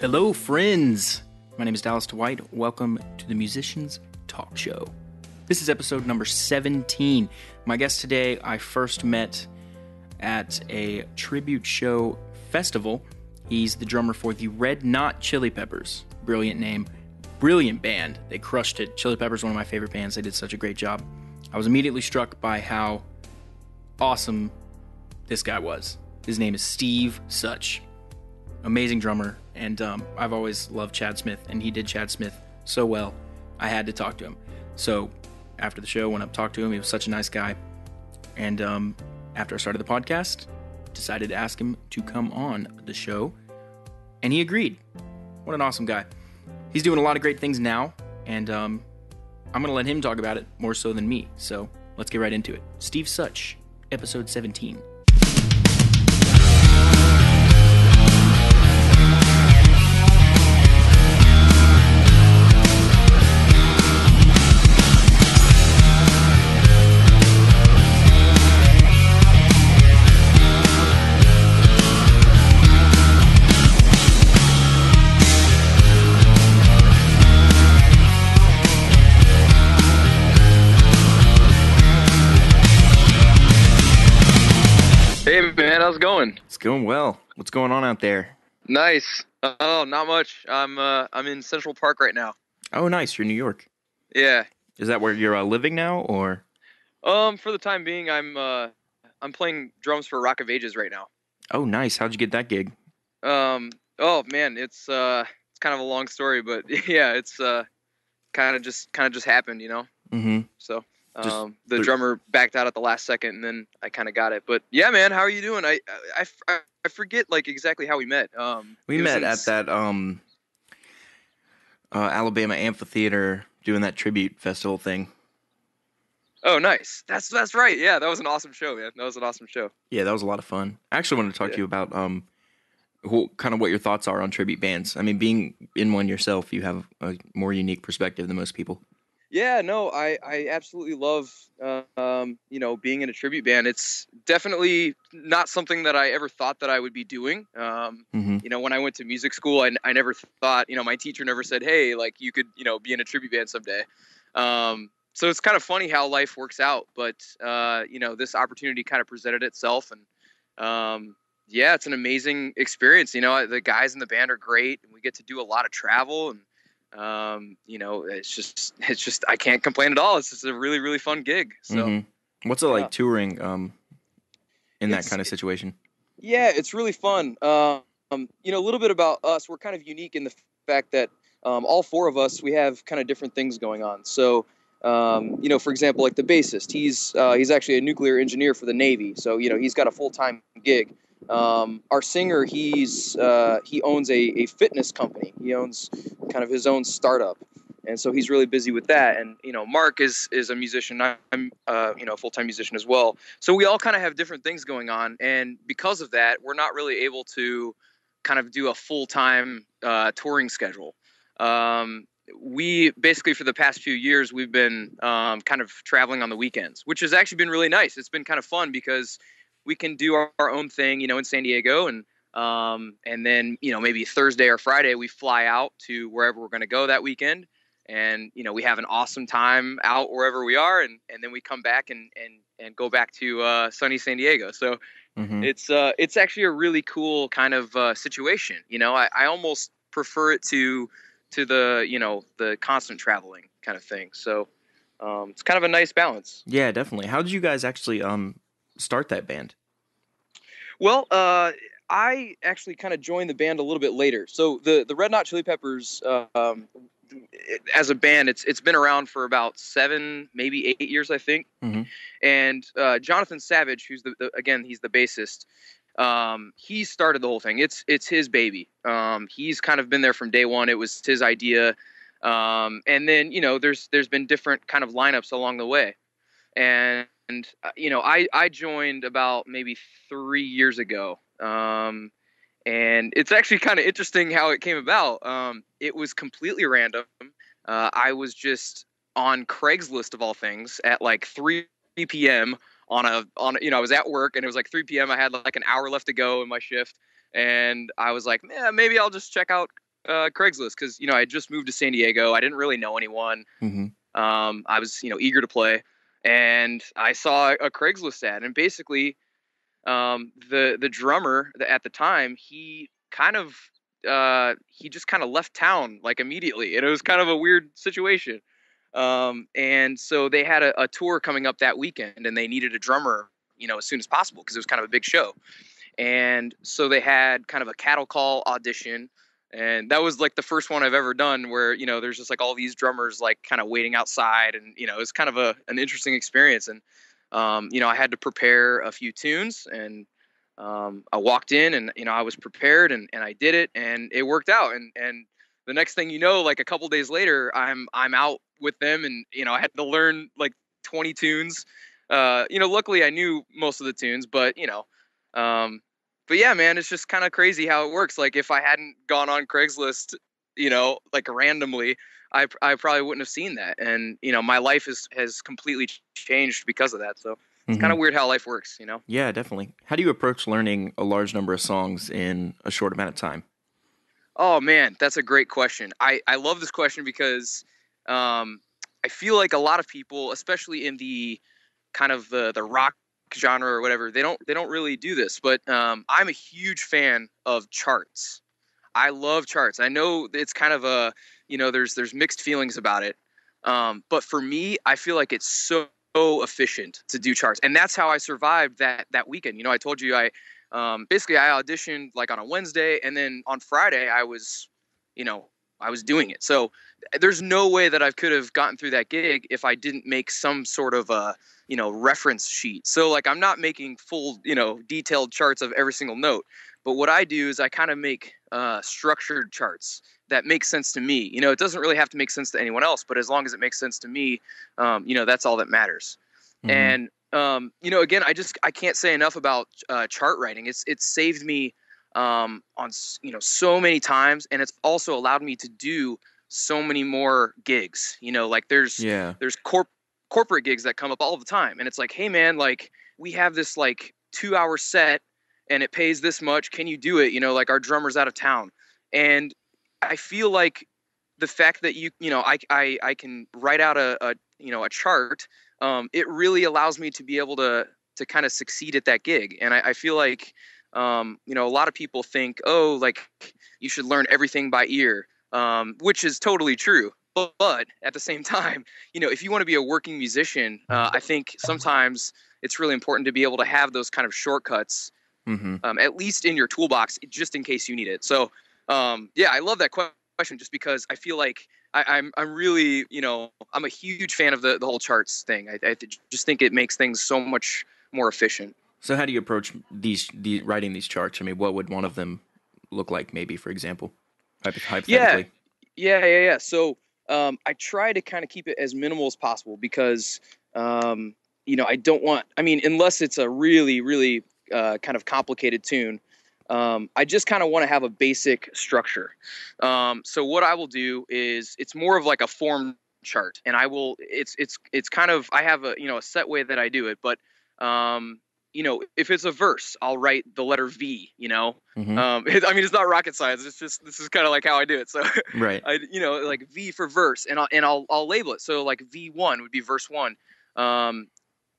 Hello, friends. My name is Dallas Dwight. Welcome to the Musicians Talk Show. This is episode number 17. My guest today, I first met at a tribute show festival. He's the drummer for the Red Knot Chili Peppers. Brilliant name, brilliant band. They crushed it. Chili Peppers, one of my favorite bands. They did such a great job. I was immediately struck by how awesome this guy was. His name is Steve Such. Amazing drummer, and um, I've always loved Chad Smith, and he did Chad Smith so well. I had to talk to him. So after the show, went up talked to him. He was such a nice guy, and um, after I started the podcast, decided to ask him to come on the show, and he agreed. What an awesome guy! He's doing a lot of great things now, and um, I'm gonna let him talk about it more so than me. So let's get right into it. Steve Such, episode 17. How's it going? It's going well. What's going on out there? Nice. Oh, not much. I'm uh I'm in Central Park right now. Oh, nice. You're in New York. Yeah. Is that where you're uh, living now, or? Um, for the time being, I'm uh I'm playing drums for Rock of Ages right now. Oh, nice. How'd you get that gig? Um, oh man, it's uh it's kind of a long story, but yeah, it's uh kind of just kind of just happened, you know. Mm-hmm. So. Um, the drummer backed out at the last second, and then I kind of got it. But yeah, man, how are you doing? I, I, I, I forget like exactly how we met. Um, We met at that um, uh, Alabama amphitheater doing that tribute festival thing. Oh, nice. That's that's right. Yeah, that was an awesome show, man. That was an awesome show. Yeah, that was a lot of fun. I actually wanted to talk to you about um, who, kind of what your thoughts are on tribute bands. I mean, being in one yourself, you have a more unique perspective than most people. Yeah, no, I I absolutely love uh, um, you know being in a tribute band. It's definitely not something that I ever thought that I would be doing. Um, Mm-hmm. you know, when I went to music school, I, I never thought, you know, my teacher never said, hey, like you could, you know, be in a tribute band someday. Um, so it's kind of funny how life works out, but uh, you know, this opportunity kind of presented itself, and um, yeah, it's an amazing experience. You know, the guys in the band are great, and we get to do a lot of travel, and um, you know, it's just, it's just, I can't complain at all. It's just a really, really fun gig. So. Mhm. What's it like touring um, in that kind of situation? Yeah, it's really fun. Um, you know, a little bit about us. We're kind of unique in the fact that um, all four of us we have kind of different things going on. So, um, you know, for example, like the bassist, he's uh, he's actually a nuclear engineer for the Navy. So, you know, he's got a full time gig. Um, our singer, he's uh, he owns a, a fitness company. He owns kind of his own startup, and so he's really busy with that. And you know, Mark is is a musician. I'm uh, you know a full time musician as well. So we all kind of have different things going on, and because of that, we're not really able to kind of do a full time uh, touring schedule. Um, we basically for the past few years we've been um, kind of traveling on the weekends, which has actually been really nice. It's been kind of fun because we can do our, our own thing, you know, in San Diego, and um, and then you know maybe Thursday or Friday we fly out to wherever we're going to go that weekend, and you know we have an awesome time out wherever we are, and and then we come back and and and go back to uh, sunny San Diego. So hmm it's uh it's actually a really cool kind of uh, situation you know I, I almost prefer it to to the you know the constant traveling kind of thing so um, it's kind of a nice balance Yeah, definitely. How did you guys actually um, start that band? well uh i actually kind of joined the band a little bit later. So the the red knot chili peppers uh, um it- as a band it's it's been around for about seven maybe eight years i think. Mhm. and uh, jonathan savage who's the, the again he's the bassist um, he started the whole thing. It's it's his baby. Um, he's kind of been there from day one. It was his idea. Um, and then you know there's there's been different kind of lineups along the way. And uh, you know i i joined about maybe three years ago um, and it's actually kind of interesting how it came about. Um, it was completely random. Uh, I was just on Craigslist of all things at like 3 p.m. on a on a, you know I was at work and it was like 3 p.m. I had like an hour left to go in my shift, and I was like, yeah, maybe I'll just check out uh, Craigslist because you know I just moved to San Diego. I didn't really know anyone. Mm-hmm. Um, I was you know eager to play, and I saw a Craigslist ad, and basically, um, the the drummer at the time he kind of uh, he just kind of left town like immediately, and it was kind of a weird situation. Um, and so they had a, a tour coming up that weekend, and they needed a drummer, you know, as soon as possible because it was kind of a big show. And so they had kind of a cattle call audition and that was like the first one I've ever done where you know there's just like all these drummers like kind of waiting outside and you know it's kind of a an interesting experience. And um, you know I had to prepare a few tunes and um, I walked in and you know I was prepared and, and I did it and it worked out. And and the next thing you know like a couple days later I'm I'm out with them and you know I had to learn like 20 tunes. Uh, you know luckily I knew most of the tunes but you know um, but yeah, man, it's just kind of crazy how it works. Like if I hadn't gone on Craigslist, you know, like randomly, I I probably wouldn't have seen that. And you know, my life has has completely changed because of that. So it's Mm-hmm. kind of weird how life works, you know. Yeah, definitely. How do you approach learning a large number of songs in a short amount of time? Oh man, that's a great question. I I love this question because um I feel like a lot of people, especially in the kind of the the rock genre or whatever, they don't they don't really do this. But um, I'm a huge fan of charts. I love charts. I know it's kind of a you know there's there's mixed feelings about it. Um, but for me, I feel like it's so efficient to do charts, and that's how I survived that that weekend. You know, I told you I um, basically I auditioned like on a Wednesday, and then on Friday I was, you know, I was doing it. So there's no way that I could have gotten through that gig if I didn't make some sort of a you know reference sheet. So like I'm not making full you know detailed charts of every single note, but what I do is I kind of make uh, structured charts that make sense to me. You know, it doesn't really have to make sense to anyone else, but as long as it makes sense to me, um, you know, that's all that matters. Mhm. And um, you know, again, I just I can't say enough about uh, chart writing. It's it's saved me um, on you know so many times, and it's also allowed me to do so many more gigs. You know, like there's yeah, there's corp corporate gigs that come up all the time, and it's like, hey man, like we have this like two hour set, and it pays this much. Can you do it? You know, like our drummer's out of town, and I feel like the fact that you you know I I, I can write out a, a you know a chart um, it really allows me to be able to to kind of succeed at that gig and I, I feel like um, you know a lot of people think oh like you should learn everything by ear um, which is totally true but, but at the same time you know if you want to be a working musician uh, i think sometimes it's really important to be able to have those kind of shortcuts hmm um, at least in your toolbox, just in case you need it. So, um, yeah, I love that question just because I feel like I, I'm I'm really you know I'm a huge fan of the the whole charts thing. I, I just think it makes things so much more efficient. So how do you approach these the writing these charts? I mean, what would one of them look like? Maybe, for example, Hypo- hypothetically. Yeah, yeah, yeah. So um, I try to kind of keep it as minimal as possible because um, you know I don't want. I mean, unless it's a really, really uh, kind of complicated tune, um, I just kind of want to have a basic structure. Um, so what I will do is it's more of like a form chart, and I will. It's it's it's kind of I have a you know a set way that I do it, but um, you know if it's a verse, I'll write the letter V. You know, Mhm. um, it, I mean it's not rocket science. It's just this is kind of like how I do it. So right. I you know like V for verse, and I'll and I'll I'll label it. So like V one would be verse one. Um,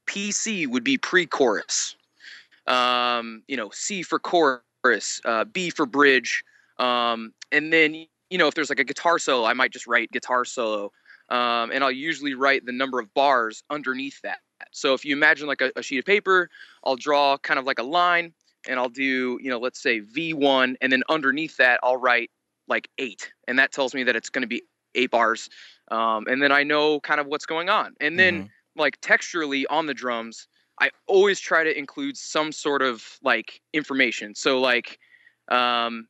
PC would be pre-chorus. Um, you know, C for chorus, uh, B for bridge, um, and then you know if there's like a guitar solo, I might just write guitar solo, um, and I'll usually write the number of bars underneath that. So if you imagine like a, a sheet of paper, I'll draw kind of like a line, and I'll do you know let's say V1, and then underneath that I'll write like eight, and that tells me that it's going to be eight bars, um, and then I know kind of what's going on, and then Mhm. like texturally on the drums i always try to include some sort of like information so like um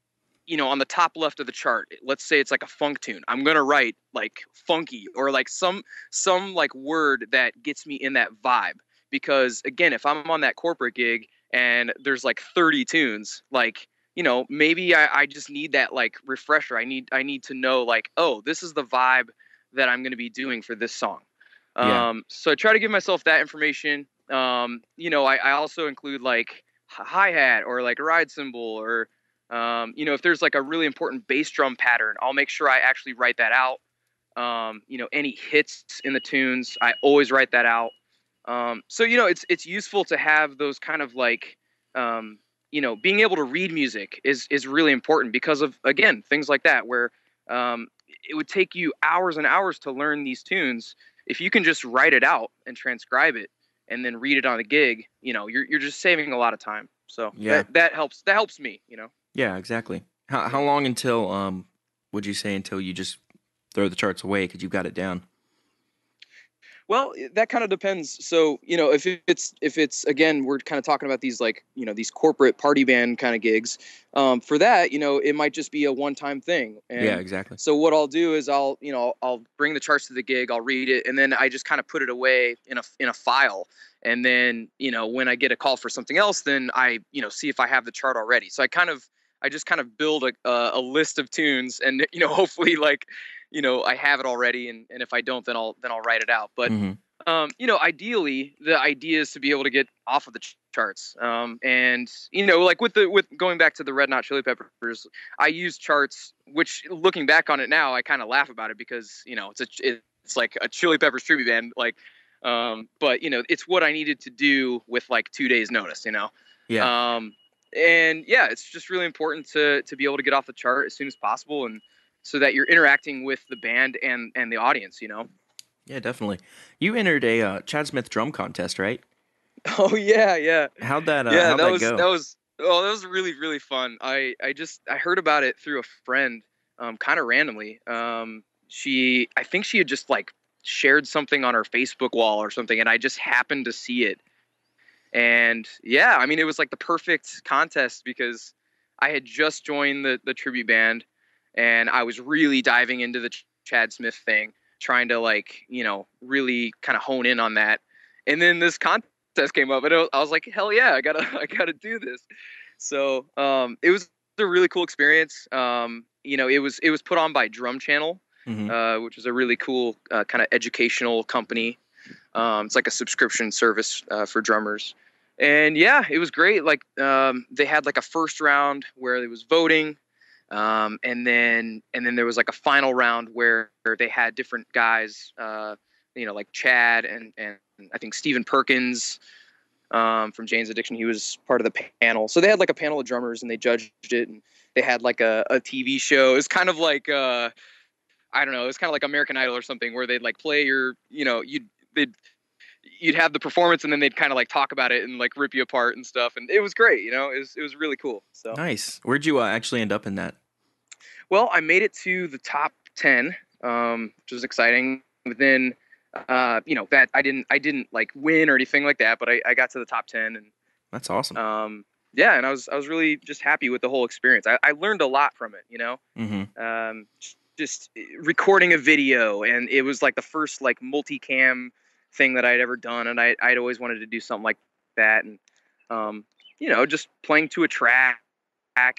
you know on the top left of the chart let's say it's like a funk tune i'm gonna write like funky or like some some like word that gets me in that vibe because again if i'm on that corporate gig and there's like 30 tunes like you know maybe I, I just need that like refresher i need i need to know like oh this is the vibe that i'm going to be doing for this song Yeah. um, so I try to give myself that information. Um, you know, I, I also include like hi hat or like a ride cymbal or Um, you know, if there's like a really important bass drum pattern, I'll make sure I actually write that out. Um, you know, any hits in the tunes, I always write that out. Um, so you know, it's it's useful to have those kind of like, um, you know, being able to read music is is really important because of again things like that where um, it would take you hours and hours to learn these tunes. If you can just write it out and transcribe it and then read it on a gig, you know, you're you're just saving a lot of time. So Yeah. that, that helps. That helps me. You know. Yeah, exactly. How how long until um would you say until you just throw the charts away because you've got it down? Well, that kind of depends. So, you know, if it's if it's again, we're kind of talking about these like you know these corporate party band kind of gigs. Um, for that, you know, it might just be a one-time thing. And yeah, exactly. So what I'll do is I'll you know I'll bring the charts to the gig, I'll read it, and then I just kind of put it away in a in a file. And then you know when I get a call for something else, then I you know see if I have the chart already. So I kind of I just kind of build a a, a list of tunes, and you know hopefully like you know I have it already, and, and if I don't, then I'll then I'll write it out. But hmm um, you know, ideally, the idea is to be able to get off of the ch- charts. Um, and you know, like with the with going back to the Red Hot Chili Peppers, I use charts. Which, looking back on it now, I kind of laugh about it because you know it's a it's like a Chili Peppers tribute band. Like, um, but you know, it's what I needed to do with like two days notice. You know. Yeah. Um, and yeah, it's just really important to to be able to get off the chart as soon as possible, and so that you're interacting with the band and and the audience. You know. Yeah, definitely. You entered a uh, Chad Smith drum contest, right? Oh yeah, yeah. How'd that uh, yeah, how'd that, that, was go? that was oh that was really really fun. I I just I heard about it through a friend, um, kind of randomly. Um, she I think she had just like shared something on her Facebook wall or something, and I just happened to see it. And yeah, I mean it was like the perfect contest because I had just joined the the tribute band, and I was really diving into the Ch- Chad Smith thing, trying to like you know really kind of hone in on that. And then this contest came up, and was, I was like, hell yeah, I gotta I gotta do this. So um, it was a really cool experience. Um, you know, it was it was put on by Drum Channel, Mhm. uh, which is a really cool uh, kind of educational company. Um, it's like a subscription service uh, for drummers. And yeah, it was great. Like um, they had like a first round where it was voting, um, and then and then there was like a final round where they had different guys, uh, you know, like Chad and and I think Stephen Perkins um, from Jane's Addiction. He was part of the panel. So they had like a panel of drummers and they judged it, and they had like a, a TV show. It's kind of like uh, I don't know. It's kind of like American Idol or something where they'd like play your, you know, you'd they'd you'd have the performance and then they'd kind of like talk about it and like rip you apart and stuff. And it was great. You know, it was it was really cool. So Nice. Where'd you uh, actually end up in that? well, I made it to the top ten, um, which was exciting. But then, uh, you know, that I didn't I didn't like win or anything like that, but I, I got to the top ten and That's awesome. um, yeah, and I was I was really just happy with the whole experience. I, I learned a lot from it, you know. hmm Um, just recording a video, and it was like the first like multicam thing that I'd ever done, and I I'd always wanted to do something like that, and um, you know, just playing to a track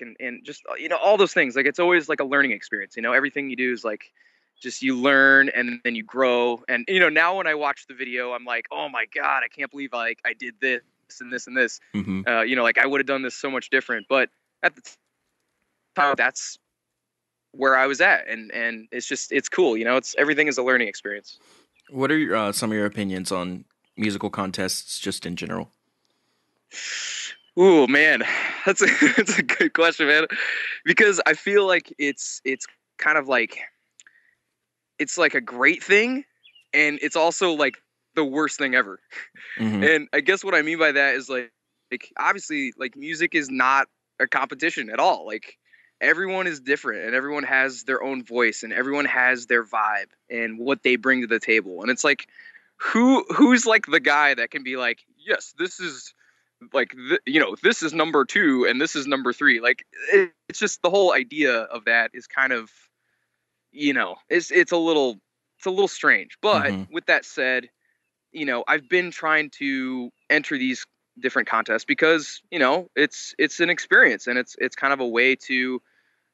and and just you know all those things. Like it's always like a learning experience. You know, everything you do is like just you learn and then you grow and you know now when i watch the video i'm like oh my god i can't believe like i did this and this and this hmm uh, you know, like I would have done this so much different. But at the time, that's where I was at, and and it's just it's cool. You know, it's everything is a learning experience. What are your, uh, some of your opinions on musical contests just in general? Ooh, man, that's a that's a good question, man, because I feel like it's it's kind of like it's like a great thing, and it's also like the worst thing ever. hmm And I guess what I mean by that is like, like obviously, like music is not a competition at all. Like everyone is different, and everyone has their own voice, and everyone has their vibe and what they bring to the table. And it's like, who who's like the guy that can be like, yes, this is like th- you know this is number two and this is number three like it, it's just the whole idea of that is kind of you know it's it's a little it's a little strange but Mhm. with that said you know i've been trying to enter these different contests because you know it's it's an experience and it's it's kind of a way to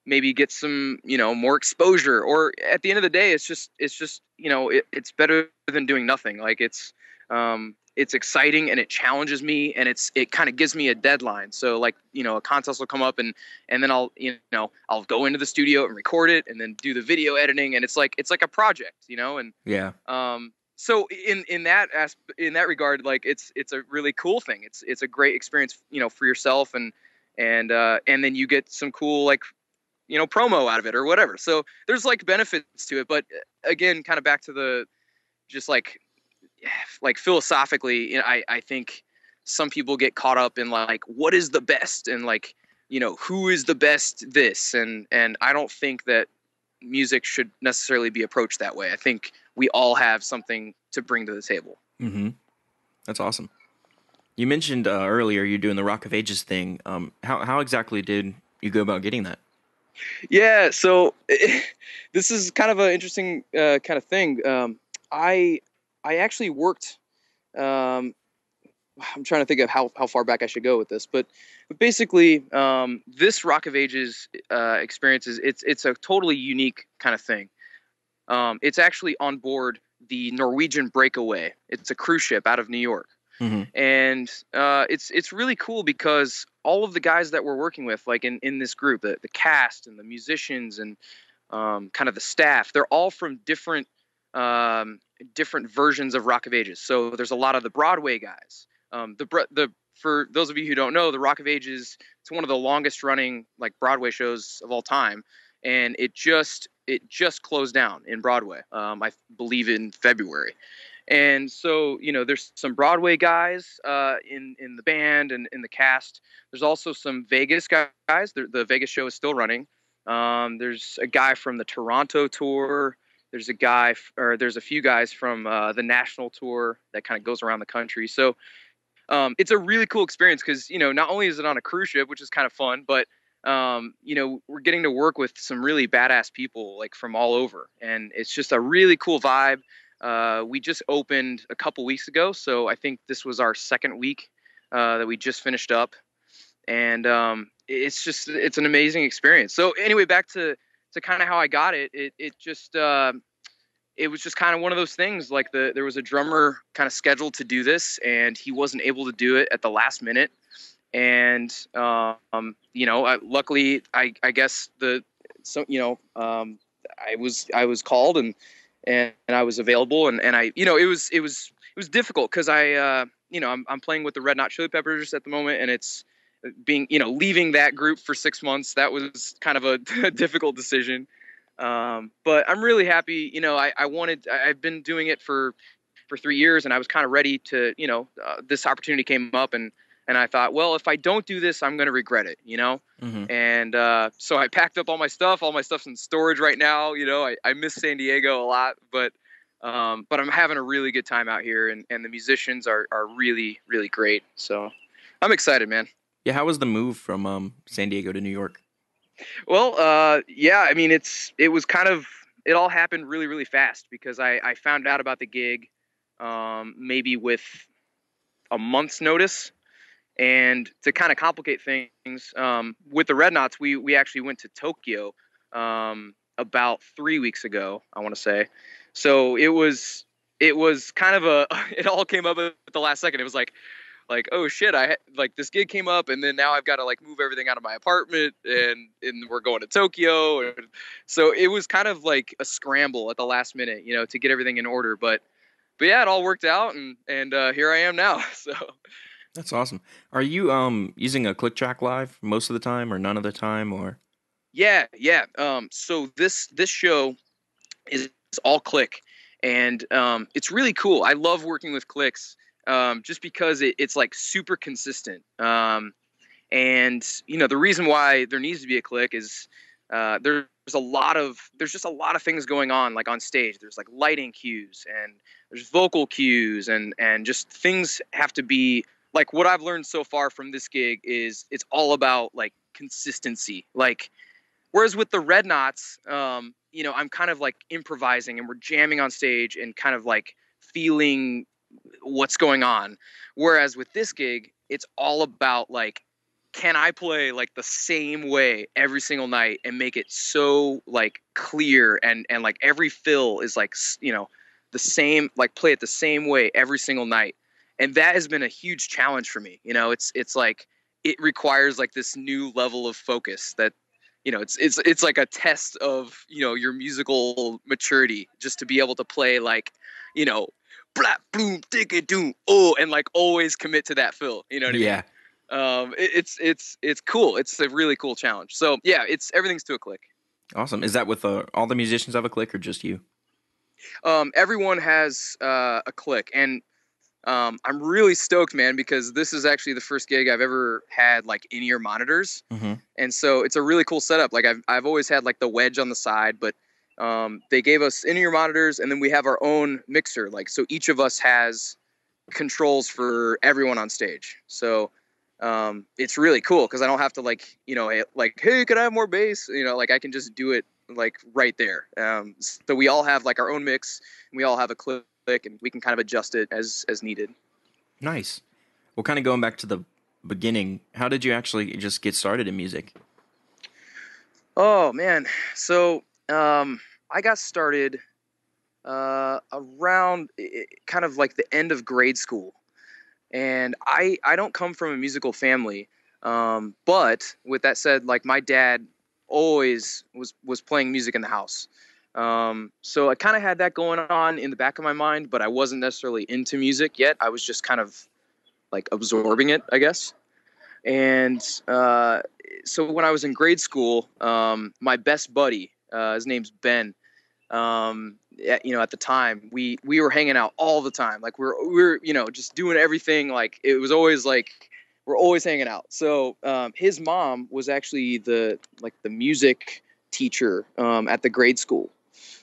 maybe get some you know more exposure or at the end of the day it's just it's just you know it, it's better than doing nothing. Like it's um it's exciting and it challenges me and it's it kind of gives me a deadline. So like you know a contest will come up and and then i'll you know i'll go into the studio and record it and then do the video editing and it's like it's like a project you know and yeah. um so in in that asp- in that regard like it's it's a really cool thing. It's it's a great experience you know for yourself and and uh and then you get some cool like you know promo out of it or whatever. So there's like benefits to it but uh, again kind of back to the just like like philosophically you know, i i think some people get caught up in like what is the best? And like you know who is the best this? And and i don't think that music should necessarily be approached that way. I think we all have something to bring to the table. Mm-hmm. That's awesome. You mentioned uh, earlier you're doing the rock of ages thing. Um how, how exactly did you go about getting that yeah so this is kind of an interesting uh, kind of thing um, i I actually worked. Um, I'm trying to think of how, how far back I should go with this, but, but basically, um, this Rock of Ages uh, experience is it's it's a totally unique kind of thing. Um, it's actually on board the Norwegian Breakaway. It's a cruise ship out of New York, mm-hmm. and uh, it's it's really cool because all of the guys that we're working with, like in, in this group, the, the cast and the musicians and um, kind of the staff, they're all from different um, different versions of Rock of Ages. So there's a lot of the Broadway guys. Um, the the for those of you who don't know, the Rock of Ages it's one of the longest running like Broadway shows of all time, and it just it just closed down in Broadway. Um, I believe in February. And so, you know, there's some Broadway guys uh, in in the band and in the cast. There's also some Vegas guys. The, the Vegas show is still running. Um, there's a guy from the Toronto tour. There's a guy, or there's a few guys from uh, the national tour that kind of goes around the country. So um, it's a really cool experience because you know not only is it on a cruise ship, which is kind of fun, but um, you know we're getting to work with some really badass people like from all over, and it's just a really cool vibe. Uh, we just opened a couple weeks ago, so I think this was our second week uh, that we just finished up, and um, it's just it's an amazing experience. So anyway, back to to kind of how I got it, it it just uh, it was just kind of one of those things. Like the there was a drummer kind of scheduled to do this, and he wasn't able to do it at the last minute. And um, you know, I, luckily, I I guess the so you know um, I was I was called and and, and I was available and, and I you know it was it was it was difficult because I uh, you know I'm I'm playing with the Red Hot Chili Peppers at the moment and it's being you know leaving that group for six months that was kind of a, a difficult decision. Um, but i'm really happy you know I, I wanted i've been doing it for for three years and i was kind of ready to you know uh, this opportunity came up and and i thought well if i don't do this i'm going to regret it you know mm-hmm. and uh, so i packed up all my stuff all my stuff's in storage right now you know i, I miss san diego a lot but um, but i'm having a really good time out here and, and the musicians are, are really really great so i'm excited man yeah, how was the move from um, San Diego to New York? Well, uh, yeah, I mean, it's it was kind of it all happened really really fast because I I found out about the gig um, maybe with a month's notice. And to kind of complicate things, um, with the Red Knots, we we actually went to Tokyo um, about three weeks ago. I want to say, so it was it was kind of a it all came up at the last second. It was like, like oh shit i like this gig came up and then now i've got to like move everything out of my apartment and and we're going to tokyo and so it was kind of like a scramble at the last minute you know to get everything in order but but yeah it all worked out and and uh, here i am now so that's awesome are you um using a click track live most of the time or none of the time or yeah yeah um so this this show is all click and um it's really cool i love working with clicks um, just because it, it's like super consistent. Um, and you know the reason why there needs to be a click is uh, there's a lot of there's just a lot of things going on like on stage. There's like lighting cues and there's vocal cues and and just things have to be like what I've learned so far from this gig is it's all about like consistency. Like whereas with the Red Knots, um, you know, I'm kind of like improvising and we're jamming on stage and kind of like feeling what's going on. Whereas with this gig, it's all about like, can I play like the same way every single night and make it so like clear and and like every fill is like you know the same like play it the same way every single night and that has been a huge challenge for me. You know, it's it's like it requires like this new level of focus that you know it's it's it's like a test of you know your musical maturity just to be able to play like you know blah boom dig it doom oh and like always commit to that fill you know what I yeah. mean um it, it's it's it's cool it's a really cool challenge so yeah it's everything's to a click Awesome. Is that with uh, all the musicians have a click or just you? um everyone has uh, a click and um, I'm really stoked, man, because this is actually the first gig I've ever had like in-ear monitors, Mm-hmm. and so it's a really cool setup. Like I've I've always had like the wedge on the side, but um, they gave us in-ear monitors, and then we have our own mixer. Like so, each of us has controls for everyone on stage. So um, it's really cool because I don't have to like you know eh, like hey, could I have more bass? You know, like I can just do it like right there. Um, so we all have like our own mix, and we all have a and we can kind of adjust it as as needed. Nice. Well, kind of going back to the beginning, how did you actually just get started in music? Oh man, so um, I got started uh, around kind of like the end of grade school, and I I don't come from a musical family, um, but with that said, like my dad always was was playing music in the house. Um, so I kind of had that going on in the back of my mind, but I wasn't necessarily into music yet. I was just kind of like absorbing it, I guess. And uh, so when I was in grade school, um, my best buddy, uh, his name's Ben. Um, at, you know, at the time, we we were hanging out all the time. Like we we're we we're you know just doing everything. Like it was always like we're always hanging out. So um, his mom was actually the like the music teacher um, at the grade school.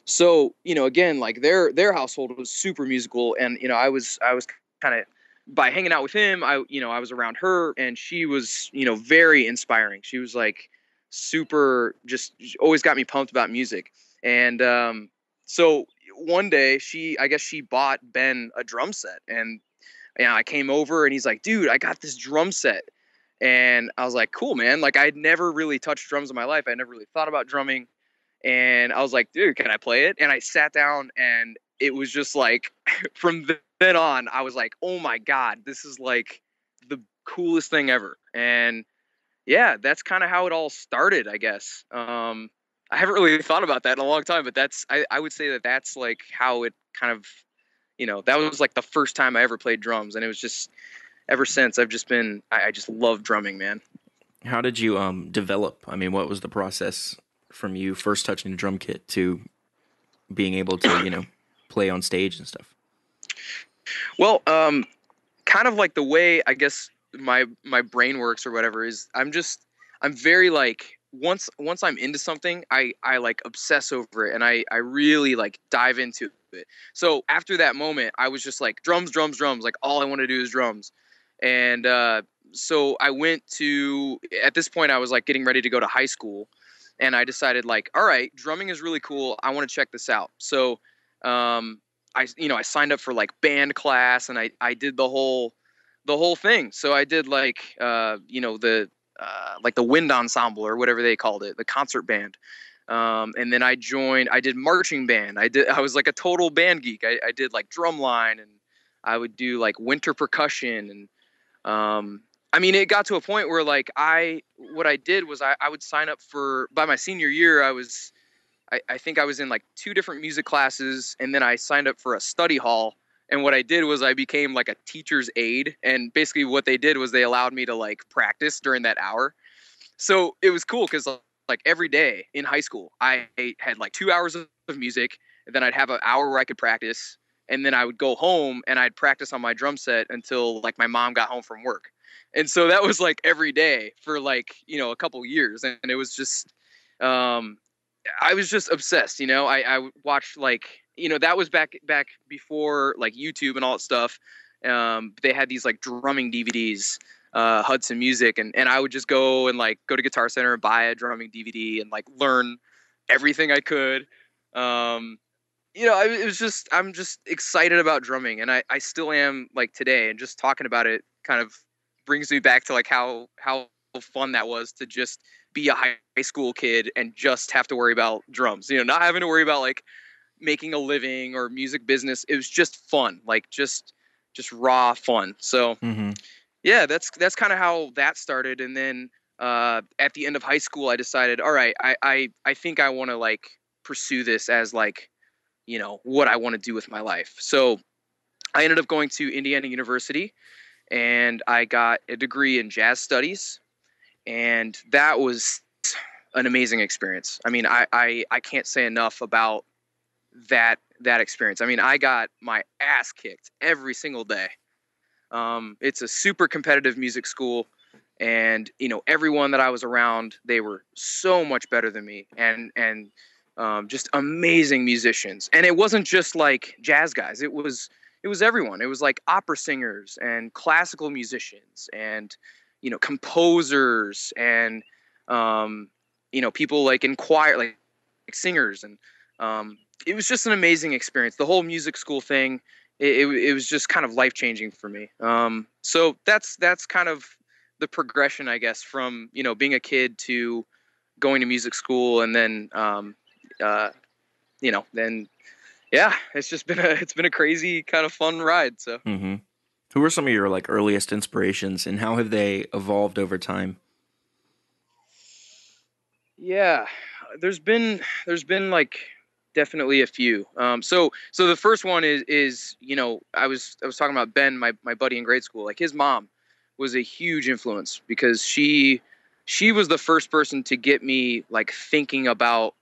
So you know, again, like their their household was super musical, and you know, I was I was kind of by hanging out with him, I you know I was around her, and she was you know very inspiring. She was like super, just always got me pumped about music. And um, so one day, she I guess she bought Ben a drum set, and you know, I came over, and he's like, "Dude, I got this drum set." And I was like, "Cool, man!" Like I'd never really touched drums in my life. I never really thought about drumming. And I was like, "Dude, can I play it?" And I sat down, and it was just like from then on, I was like, "Oh my god, this is like the coolest thing ever." And yeah, that's kind of how it all started, I guess. Um, I haven't really thought about that in a long time, but that's I, I would say that that's like how it kind of, you know, that was like the first time I ever played drums, and it was just ever since I've just been I, I just love drumming, man. How did you um develop? I mean, what was the process from you first touching the drum kit to being able to, you know, play on stage and stuff? Well, um, kind of like the way I guess my my brain works or whatever is I'm just I'm very like once once I'm into something, I I like obsess over it and I I really like dive into it. So after that moment, I was just like drums, drums, drums. Like all I want to do is drums, and uh, so I went to at this point I was like getting ready to go to high school, and I decided like all right, drumming is really cool. I want to check this out. So um, I you know I signed up for like band class and I I did the whole the whole thing. So I did like uh you know the uh, like the wind ensemble or whatever they called it, the concert band. Um, and then I joined. I did marching band. I did. I was like a total band geek. I, I did like drumline and I would do like winter percussion and um, I mean it got to a point where like I what I did was I, I would sign up for by my senior year I was I, I think I was in like two different music classes, and then I signed up for a study hall. And what I did was I became like a teacher's aide, and basically what they did was they allowed me to like practice during that hour. So it was cool because like every day in high school, I had like two hours of music, and then I'd have an hour where I could practice, and then I would go home and I'd practice on my drum set until like my mom got home from work. And so that was like every day for like you know a couple years, and it was just um, I was just obsessed, you know. I, I watched like you know that was back back before like YouTube and all that stuff. Um, they had these like drumming DVDs, uh, Hudson Music, and and I would just go and like go to Guitar Center and buy a drumming DVD and like learn everything I could. Um, you know, I, it was just I'm just excited about drumming, and I I still am like today, and just talking about it kind of brings me back to like how how fun that was to just be a high school kid and just have to worry about drums. You know, not having to worry about like making a living or music business. It was just fun. Like just just raw fun. So Mm-hmm. yeah, that's that's kind of how that started. And then uh, at the end of high school, I decided, all right, I I, I think I want to like pursue this as like, you know, what I want to do with my life. So I ended up going to Indiana University, and I got a degree in jazz studies, and that was an amazing experience. I mean, I I, I can't say enough about that that experience. I mean, I got my ass kicked every single day. Um, it's a super competitive music school, and you know everyone that I was around, they were so much better than me, and and um, just amazing musicians. And it wasn't just like jazz guys; it was it was everyone. It was like opera singers and classical musicians, and you know composers, and um, you know people like in choir, like, like singers, and um, it was just an amazing experience. The whole music school thing it, it, it was just kind of life changing for me. Um, so that's that's kind of the progression, I guess, from you know being a kid to going to music school, and then um, uh, you know then yeah, it's just been a it's been a crazy kind of fun ride. So Mm-hmm. Who were some of your like earliest inspirations, and how have they evolved over time? yeah, there's been there's been like definitely a few. Um, so so the first one is is you know I was I was talking about Ben, my my buddy in grade school. Like his mom was a huge influence because she she was the first person to get me like thinking about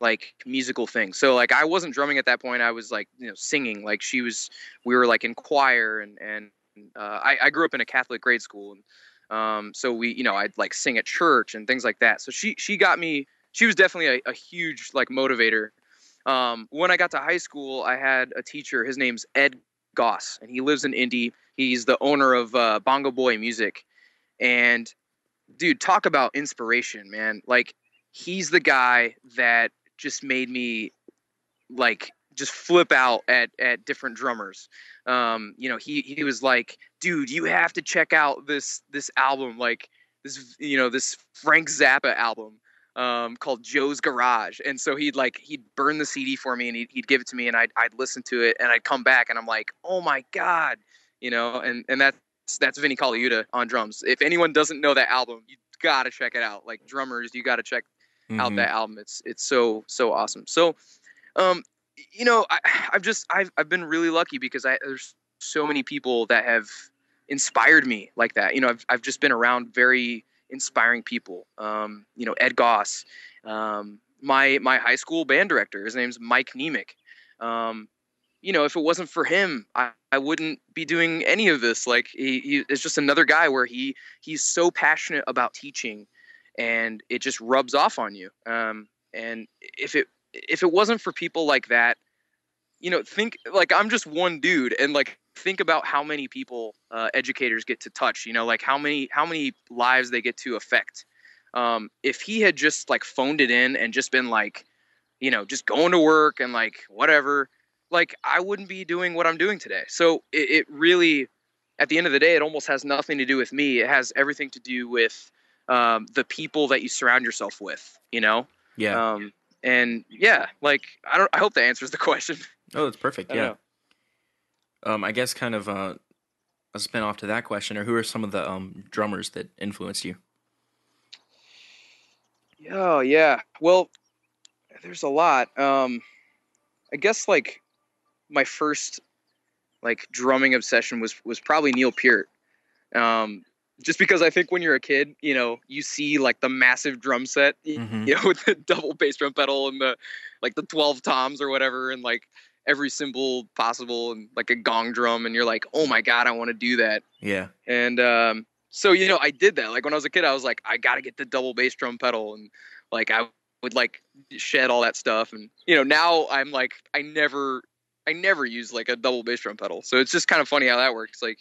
like musical things. So like I wasn't drumming at that point. I was like you know singing. Like she was we were like in choir and and uh, I I grew up in a Catholic grade school and um, so we you know I'd like sing at church and things like that. So she she got me. She was definitely a, a huge like motivator um, when I got to high school, I had a teacher. His name's Ed Goss, and he lives in Indy. He's the owner of uh, Bongo Boy Music. And dude, talk about inspiration, man. Like, he's the guy that just made me like just flip out at at different drummers. Um, you know, he he was like, dude, you have to check out this this album, like this you know this Frank Zappa album um, called Joe's Garage, and so he'd like he'd burn the CD for me and he'd, he'd give it to me, and I'd I'd listen to it, and I'd come back, and I'm like, oh my god, you know, and and that's that's Vinnie Colaiuta on drums. If anyone doesn't know that album, you gotta check it out. Like drummers, you gotta check out Mhm. that album. It's it's so so awesome. So, um, you know, I, I've just I've I've been really lucky because I there's so many people that have inspired me like that. You know, I've I've just been around very inspiring people. Um, you know, Ed Goss, um, my my high school band director. His name's Mike Nemec. Um, you know, if it wasn't for him, I, I wouldn't be doing any of this. Like he, he is just another guy where he he's so passionate about teaching, and it just rubs off on you. Um, and if it if it wasn't for people like that, you know, think like I'm just one dude, and like think about how many people uh, educators get to touch. You know, like how many how many lives they get to affect. Um, if he had just like phoned it in and just been like, you know, just going to work and like whatever, like I wouldn't be doing what I'm doing today. So it, it really, at the end of the day, it almost has nothing to do with me. It has everything to do with um, the people that you surround yourself with. You know. Yeah. Um, and yeah, like I don't. I hope that answers the question. oh, that's perfect. Yeah. know. Um, I guess kind of uh, a spin off to that question, or who are some of the um drummers that influenced you? Oh yeah. Well, there's a lot. Um, I guess like my first like drumming obsession was was probably Neil Peart. Um, just because I think when you're a kid, you know, you see like the massive drum set, Mhm. you know, with the double bass drum pedal and the like the 12 toms or whatever, and like every cymbal possible and like a gong drum, and you're like, oh my god, I want to do that. Yeah. And um, so you know, I did that. Like when I was a kid, I was like, I gotta get the double bass drum pedal, and like I would like shed all that stuff. And you know, now I'm like, I never, I never use like a double bass drum pedal. So it's just kind of funny how that works. Like,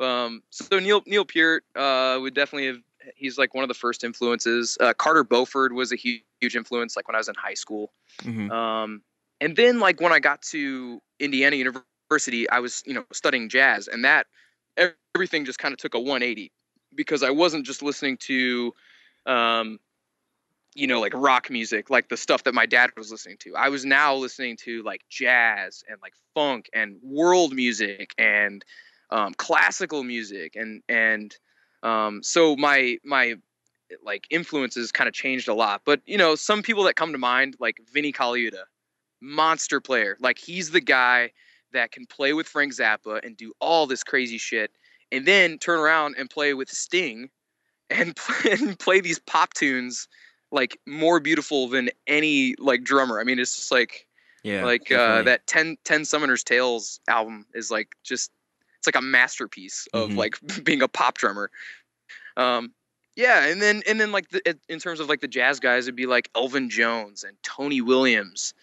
um, so Neil Neil Peart uh, would definitely have. He's like one of the first influences. Uh, Carter Beauford was a huge, huge influence. Like when I was in high school. hmm Um, and then like when I got to Indiana University, I was you know studying jazz, and that everything just kind of took a 180 because I wasn't just listening to, um, you know, like rock music, like the stuff that my dad was listening to. I was now listening to like jazz and like funk and world music and um, classical music and and um, so my my like influences kind of changed a lot. But you know, some people that come to mind like Vinnie Colaiuta, monster player. Like he's the guy that can play with Frank Zappa and do all this crazy shit, and then turn around and play with Sting, and play, and play these pop tunes like more beautiful than any like drummer. I mean, it's just like Yeah. like uh, that 10, 10 Summoner's Tales album is like just it's like a masterpiece of Mhm. like being a pop drummer. Um, yeah, and then and then like the, in terms of like the jazz guys, it'd be like Elvin Jones and Tony Williams,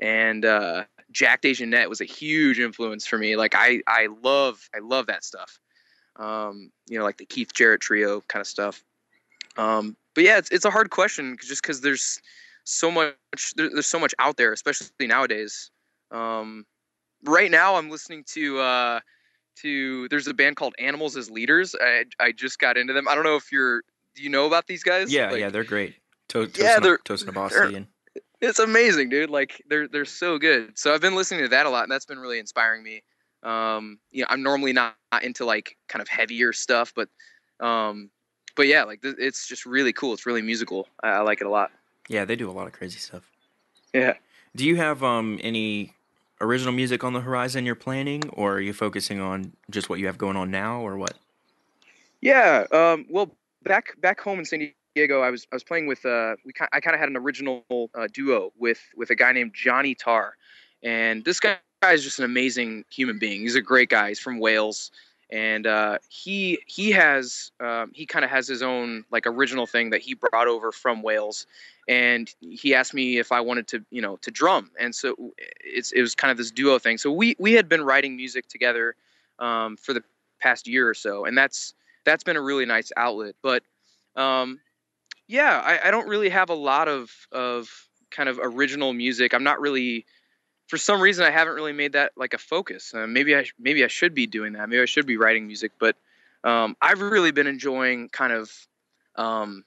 and uh, Jack DeJohnette was a huge influence for me. Like I I love I love that stuff. Um, you know, like the Keith Jarrett trio kind of stuff. Um, but yeah, it's it's a hard question just because there's so much there, there's so much out there, especially nowadays. Um, right now, I'm listening to uh, to there's a band called Animals as Leaders. I I just got into them. I don't know if you're do you know about these guys? yeah, Like, yeah, they're great. To- Yeah, Tosin- they're- they're- and it's amazing, dude. Like they're they're so good. So I've been listening to that a lot, and that's been really inspiring me. Um, you know, I'm normally not, not into like kind of heavier stuff, but um, but yeah, like th- it's just really cool. It's really musical. I, I like it a lot. yeah, they do a lot of crazy stuff. Yeah. Do you have um any original music on the horizon you're planning, or are you focusing on just what you have going on now, or what? Yeah. Um, well, back back home in San Diego, I was I was playing with uh we I kind of had an original uh, duo with with a guy named Johnny Tar, and this guy is just an amazing human being. He's a great guy. He's from Wales, and uh, he he has um, he kind of has his own like original thing that he brought over from Wales, and he asked me if I wanted to you know to drum, and so it was kind of this duo thing. So we we had been writing music together um, for the past year or so, and that's that's been a really nice outlet. But um, yeah, I, I don't really have a lot of of kind of original music. I'm not really, for some reason, I haven't really made that like a focus. Uh, maybe I maybe I should be doing that. Maybe I should be writing music. But um, I've really been enjoying kind of. Um,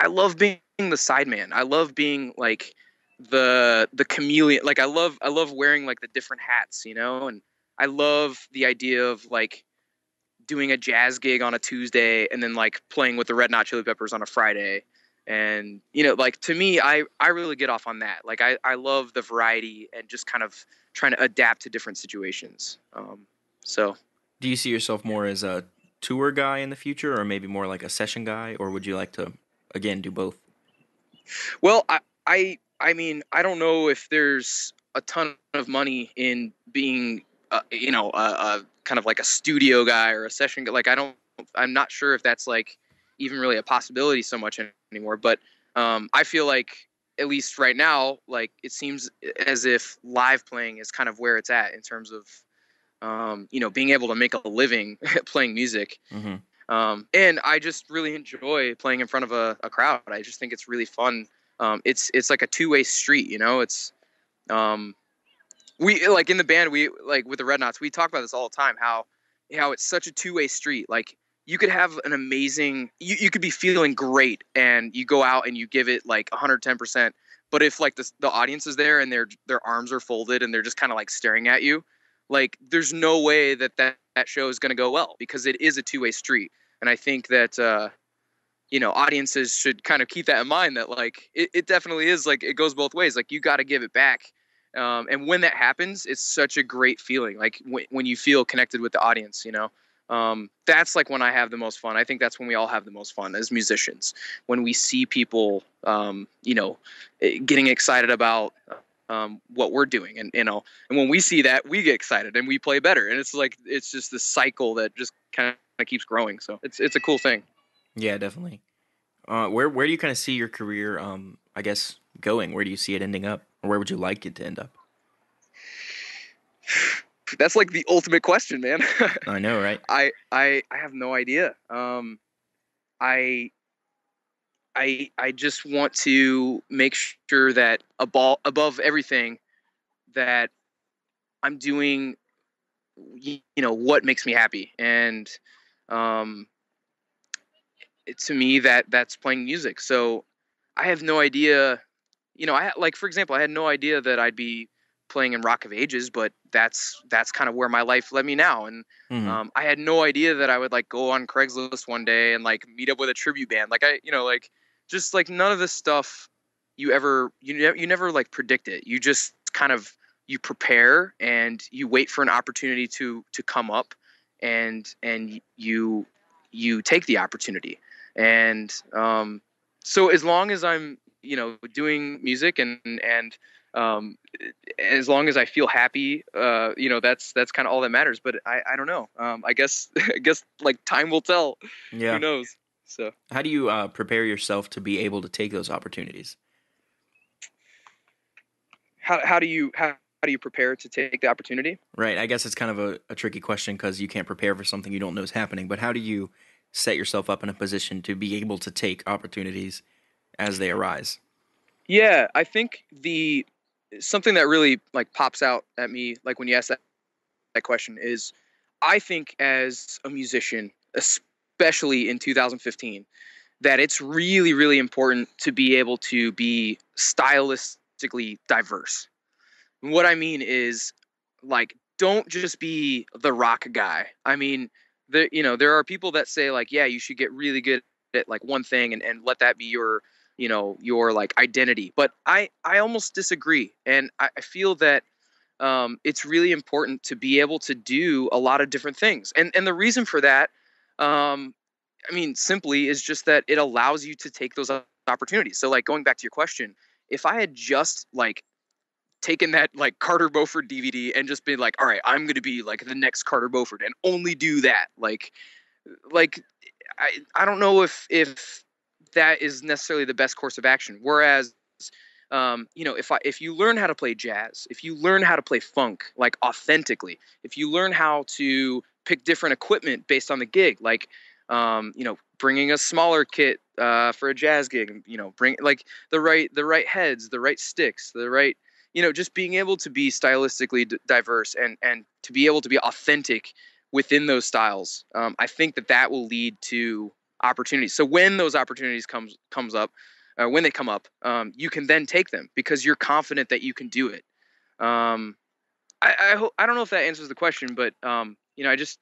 I love being the sideman. I love being like the the chameleon. Like I love I love wearing like the different hats, you know, and I love the idea of like doing a jazz gig on a Tuesday and then like playing with the Red Hot Chili Peppers on a Friday. And you know, like to me, I I really get off on that. Like I I love the variety and just kind of trying to adapt to different situations. Um, so Do you see yourself more as a tour guy in the future, or maybe more like a session guy, or would you like to again do both? Well, I, I, I mean, I don't know if there's a ton of money in being, uh, you know, a, a kind of like a studio guy or a session guy. Like, I don't, I'm not sure if that's like even really a possibility so much anymore. But um, I feel like at least right now, like it seems as if live playing is kind of where it's at in terms of, um, you know, being able to make a living playing music. hmm Um, and I just really enjoy playing in front of a, a crowd. I just think it's really fun. Um, it's it's like a two way street, you know. It's um, we like in the band we like with the Red Knots we talk about this all the time how how it's such a two way street. Like you could have an amazing you, you could be feeling great and you go out and you give it like 110 percent. But if like the the audience is there and their their arms are folded and they're just kind of like staring at you, like there's no way that that, that show is going to go well because it is a two way street and i think that uh you know audiences should kind of keep that in mind that like it, it definitely is like it goes both ways. Like you got to give it back. Um, and when that happens it's such a great feeling like w- when you feel connected with the audience you know? Um, that's like when i have the most fun. I think that's when we all have the most fun as musicians when we see people um, you know eh, getting excited about um, what we're doing and you know? And when we see that we get excited and we play better. And it's like it's just this cycle that just kind keeps growing so it's it's a cool thing Yeah, definitely. Uh, where where do you kind of see your career? Um, I guess going. Where do you see it ending up, or where would you like it to end up? that's like the ultimate question man I know, right? i i i have no idea um i i i just want to make sure that above above everything that i'm doing you know what makes me happy and um it- to me that that's playing music so I have no idea. You know, I like for example, I had no idea that I'd be playing in Rock of Ages, but that's that's kind of where my life led me now. And mm-hmm. um, I had no idea that I would like go on Craigslist one day and like meet up with a tribute band. Like I, you know, like just like none of this stuff you ever you never you never like predict it. You just kind of you prepare and you wait for an opportunity to to come up and and you you take the opportunity and um, so as long as i'm you know doing music and and um, as long as I feel happy, uh, you know, that's that's kind of all that matters. But I, I don't know. Um, I guess I guess like time will tell. Yeah. Who knows? So how do you uh, prepare yourself to be able to take those opportunities? How how do you how, how do you prepare to take the opportunity? Right. I guess it's kind of a, a tricky question because you can't prepare for something you don't know is happening. But how do you set yourself up in a position to be able to take opportunities as they arise? Yeah, I think the something that really like pops out at me like when you ask that, that question is i think as a musician especially in 2015 that it's really really important to be able to be stylistically diverse what i mean is like don't just be the rock guy. I mean the you know there are people that say like yeah you should get really good at like one thing and, and let that be your you know your like identity. But i i almost disagree and i, I feel that um, it's really important to be able to do a lot of different things and and the reason for that um, i mean simply is just that it allows you to take those opportunities. So like going back to your question if i had just like taken that like carter beauford dvd and just been like all right i'm gonna be like the next carter beauford and only do that like like i i don't know if if that is necessarily the best course of action. Whereas, um, you know, if I if you learn how to play jazz, if you learn how to play funk like authentically, if you learn how to pick different equipment based on the gig, like um, you know, bringing a smaller kit uh, for a jazz gig, you know, bring like the right the right heads, the right sticks, the right you know, just being able to be stylistically d- diverse and and to be able to be authentic within those styles. Um, I think that that will lead to opportunities. So when those opportunities comes comes up, uh, when they come up, um, you can then take them because you're confident that you can do it. Um, I I, ho- I don't know if that answers the question, but um, you know, I just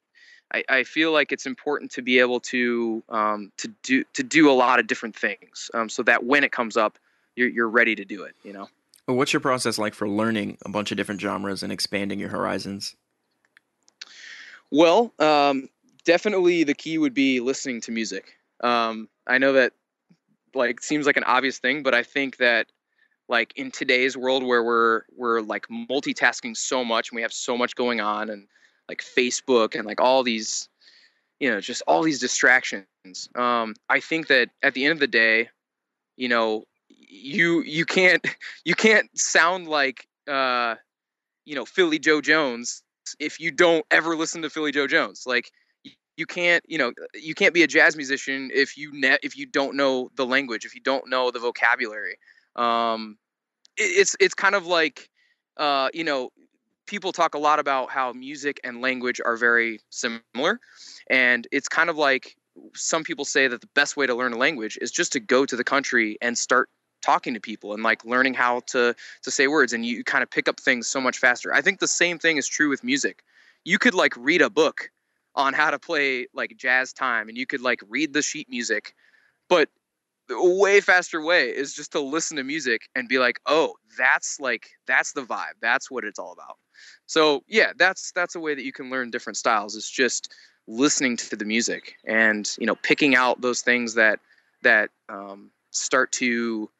I, I feel like it's important to be able to um, to do to do a lot of different things, um, so that when it comes up, you're you're ready to do it. You know. What's your process like for learning a bunch of different genres and expanding your horizons? Well, um, definitely the key would be listening to music. Um, I know that like seems like an obvious thing, but I think that like in today's world where we're we're like multitasking so much and we have so much going on and like Facebook and like all these you know just all these distractions um, i think that at the end of the day you know you you can't you can't sound like uh you know philly joe jones if you don't ever listen to philly joe jones. Like you can't you know you can't be a jazz musician if you ne- if you don't know the language if you don't know the vocabulary. Um, it, it's it's kind of like uh, you know people talk a lot about how music and language are very similar and it's kind of like some people say that the best way to learn a language is just to go to the country and start talking to people and like learning how to to say words and you kind of pick up things so much faster. I think the same thing is true with music. You could like read a book on how to play like jazz time and you could like read the sheet music but a way faster way is just to listen to music and be like oh that's like that's the vibe. That's what it's all about. So yeah that's that's a way that you can learn different styles is just listening to the music and you know picking out those things that that um, start to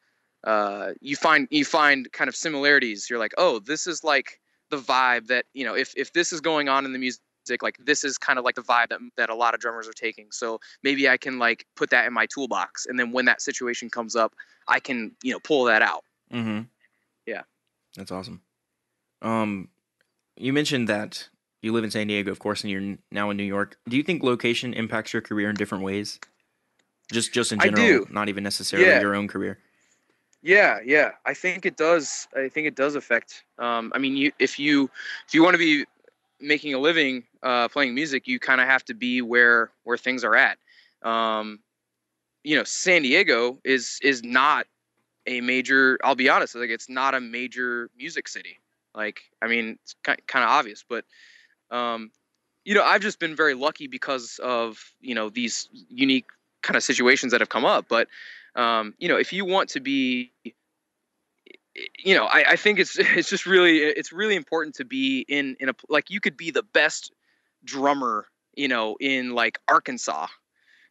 uh, you find you find kind of similarities. You're like oh this is like the vibe that you know if if this is going on in the music like this is kind of like the vibe that, that a lot of drummers are taking. So maybe i can like put that in my toolbox and then when that situation comes up i can you know pull that out. Mm-hmm. Yeah. That's awesome. Um you mentioned that you live in san diego of course and you're now in new york. Do you think location impacts your career in different ways? Just just in general not even necessarily yeah. your own career yeah, yeah. I think it does. I think it does affect. Um, I mean, you if you if you want to be making a living uh, playing music, you kind of have to be where where things are at. Um, you know, San Diego is is not a major. I'll be honest, like it's not a major music city. Like I mean, it's kind of obvious, but um, you know, I've just been very lucky because of you know these unique kind of situations that have come up. But um, you know, if you want to be you know, I, I think it's it's just really it's really important to be in in a like you could be the best drummer, you know, in like Arkansas,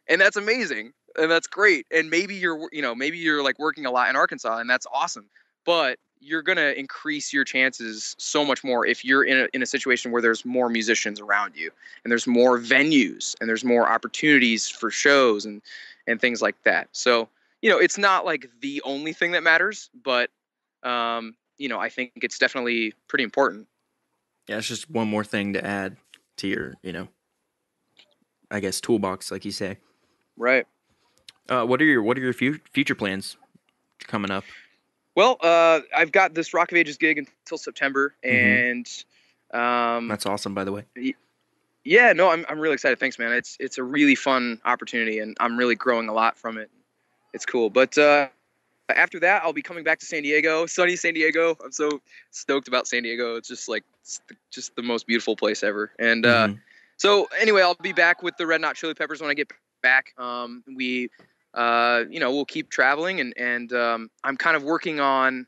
and that's amazing and that's great. And maybe you're you know maybe you're like working a lot in Arkansas and that's awesome, but you're gonna increase your chances so much more if you're in a in a situation where there's more musicians around you and there's more venues and there's more opportunities for shows and and things like that. So you know, it's not like the only thing that matters, but um, you know, I think it's definitely pretty important. Yeah, it's just one more thing to add to your, you know, I guess toolbox, like you say. Right. Uh, what are your What are your future plans coming up? Well, uh, I've got this Rock of Ages gig until September, mm-hmm. and um, that's awesome, by the way. Yeah, no, I'm I'm really excited. Thanks, man. It's it's a really fun opportunity, and I'm really growing a lot from it. It's cool, but uh, after that, I'll be coming back to San Diego, sunny San Diego. I'm so stoked about San Diego. It's just like it's just the most beautiful place ever. And uh, mm-hmm. so anyway, I'll be back with the Red Hot Chili Peppers when I get back. Um, we, uh, you know, we'll keep traveling, and and um, I'm kind of working on.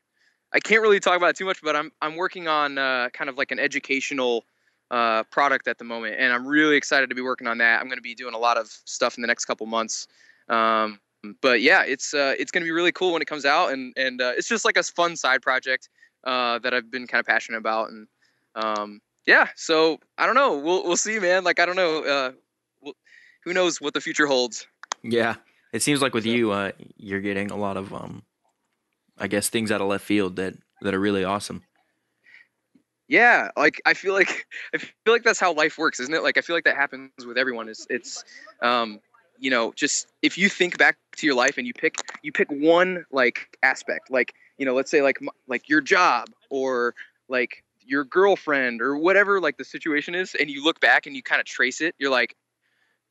I can't really talk about it too much, but I'm I'm working on uh, kind of like an educational uh, product at the moment, and I'm really excited to be working on that. I'm going to be doing a lot of stuff in the next couple months. Um, but yeah, it's uh, it's gonna be really cool when it comes out, and and uh, it's just like a fun side project uh, that I've been kind of passionate about, and um, yeah. So I don't know. We'll we'll see, man. Like I don't know. Uh, we'll, who knows what the future holds? Yeah, it seems like with you, uh, you're getting a lot of um, I guess things out of left field that that are really awesome. Yeah, like I feel like I feel like that's how life works, isn't it? Like I feel like that happens with everyone. Is it's um you know just if you think back to your life and you pick you pick one like aspect like you know let's say like like your job or like your girlfriend or whatever like the situation is and you look back and you kind of trace it you're like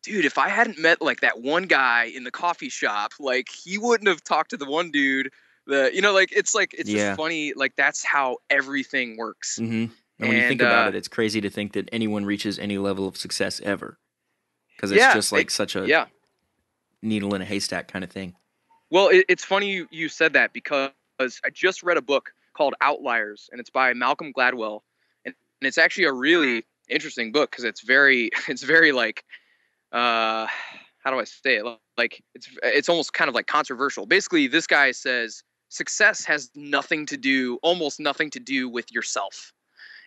dude if i hadn't met like that one guy in the coffee shop like he wouldn't have talked to the one dude the you know like it's like it's yeah. just funny like that's how everything works mm-hmm. and when and, you think about uh, it it's crazy to think that anyone reaches any level of success ever because it's yeah, just like it, such a yeah needle in a haystack kind of thing. Well, it, it's funny you, you said that because I just read a book called Outliers, and it's by Malcolm Gladwell, and, and it's actually a really interesting book because it's very it's very like uh how do I say it like it's it's almost kind of like controversial. Basically, this guy says success has nothing to do almost nothing to do with yourself,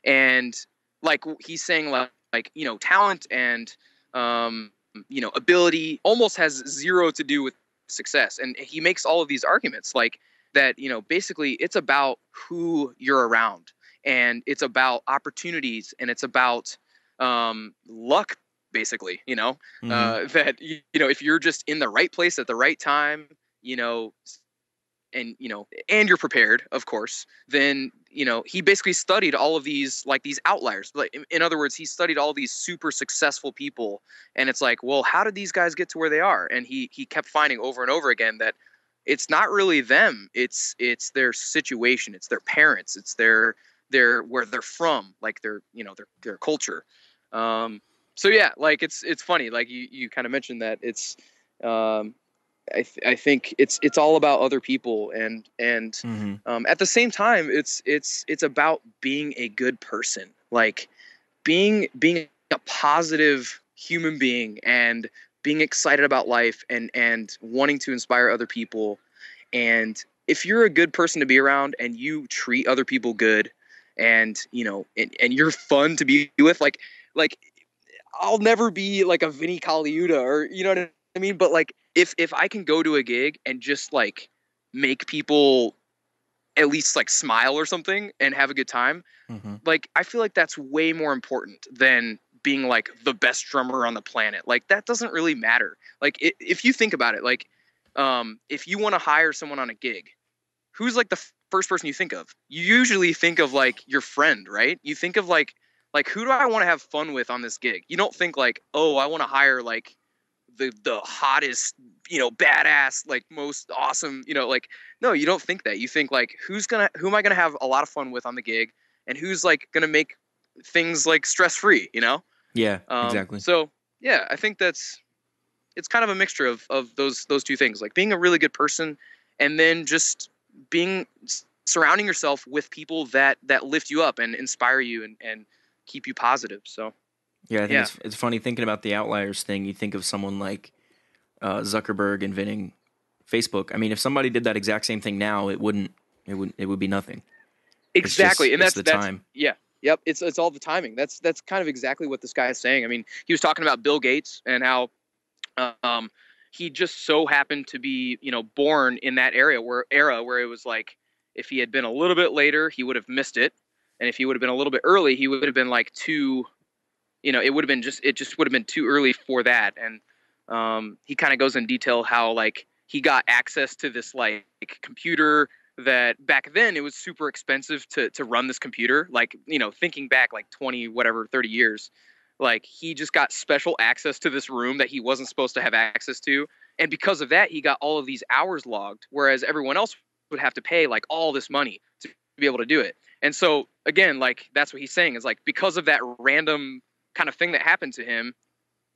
and like he's saying like like you know talent and um you know ability almost has zero to do with success and he makes all of these arguments like that you know basically it's about who you're around and it's about opportunities and it's about um, luck basically you know mm-hmm. uh, that you know if you're just in the right place at the right time you know and you know and you're prepared of course then you know he basically studied all of these like these outliers. Like in other words he studied all these super successful people and it's like well how did these guys get to where they are? And he he kept finding over and over again that it's not really them. It's it's their situation. It's their parents. It's their their where they're from like their you know their their culture. Um so yeah like it's it's funny like you you kind of mentioned that it's um I, th- I think it's it's all about other people and and mm-hmm. um, at the same time it's it's it's about being a good person. Like being being a positive human being and being excited about life and and wanting to inspire other people. And if you're a good person to be around and you treat other people good and you know and, and you're fun to be with like like I'll never be like a Vinnie Colaiuta or you know what I mean? But like if if I can go to a gig and just like make people at least like smile or something and have a good time, mm-hmm. like I feel like that's way more important than being like the best drummer on the planet. Like that doesn't really matter. Like it, if you think about it, like um, if you want to hire someone on a gig, who's like the f- first person you think of? You usually think of like your friend, right? You think of like like who do I want to have fun with on this gig? You don't think like, oh, I want to hire like the the hottest you know badass like most awesome you know like no you don't think that. You think like who's gonna who am i gonna have a lot of fun with on the gig? And who's like gonna make things like stress free you know? Yeah, um, exactly. so yeah i think that's it's kind of a mixture of of those those two things like being a really good person and then just being surrounding yourself with people that that lift you up and inspire you and and keep you positive so Yeah, I think Yeah. It's, it's funny thinking about the outliers thing. You think of someone like uh, Zuckerberg inventing Facebook. I mean, if somebody did that exact same thing now, it wouldn't. It would. It would be nothing. It's just- exactly and that's the that's time. yeah yep it's it's all the timing that's that's kind of exactly what this guy is saying i mean he was talking about bill gates and how um he just so happened to be you know born in that area where era where it was like if he had been a little bit later he would have missed it and if he would have been a little bit early he would have been like too you know it would have been just it just would have been too early for that. And um he kind of goes in detail how like he got access to this like computer that back then it was super expensive to to run this computer. Like you know thinking back like 20 whatever 30 years like he just got special access to this room that he wasn't supposed to have access to. And because of that he got all of these hours logged whereas everyone else would have to pay like all this money to be able to do it. And so again like that's what he's saying is like because of that random kind of thing that happened to him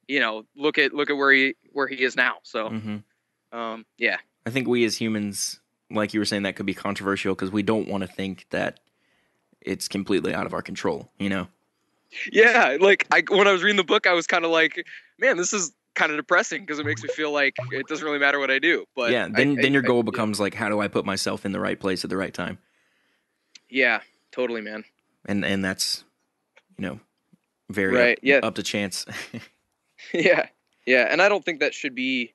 you know look at look at where he where he is now so hmm um yeah I think we as humans, like you were saying, that could be controversial because we don't want to think that it's completely out of our control. You know. Yeah, like I when I was reading the book, I was kind of like, man, this is kind of depressing because it makes me feel like it doesn't really matter what I do. But yeah. I- Then I- then your I- goal becomes like, how do I put myself in the right place at the right time? yeah, totally, man. And and that's, you know, very Right, up, yeah. up to chance. yeah, yeah, and I don't think that should be.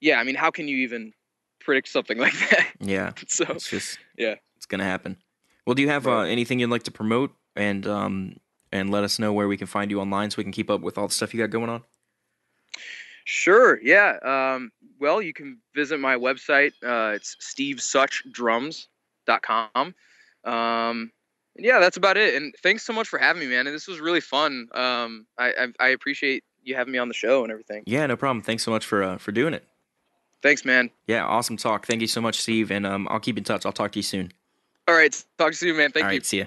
Yeah, I mean, how can you even predict something like that? yeah. So It's just Yeah. it's gonna happen. Well, do you have uh, anything you'd like to promote and um and let us know where we can find you online so we can keep up with all the stuff you got going on? Sure. Yeah. Um, well, you can visit my website. Uh, it's stevesuchdrums.com. Um, yeah, that's about it. And thanks so much for having me, man. And this was really fun. Um, I, I, I appreciate you having me on the show and everything. Yeah, no problem. Thanks so much for uh, for doing it. Thanks, man. Yeah, awesome talk. Thank you so much, Steve, and um, I'll keep in touch. I'll talk to you soon. All right. Talk to you, soon, man. Thank All you. right, see ya.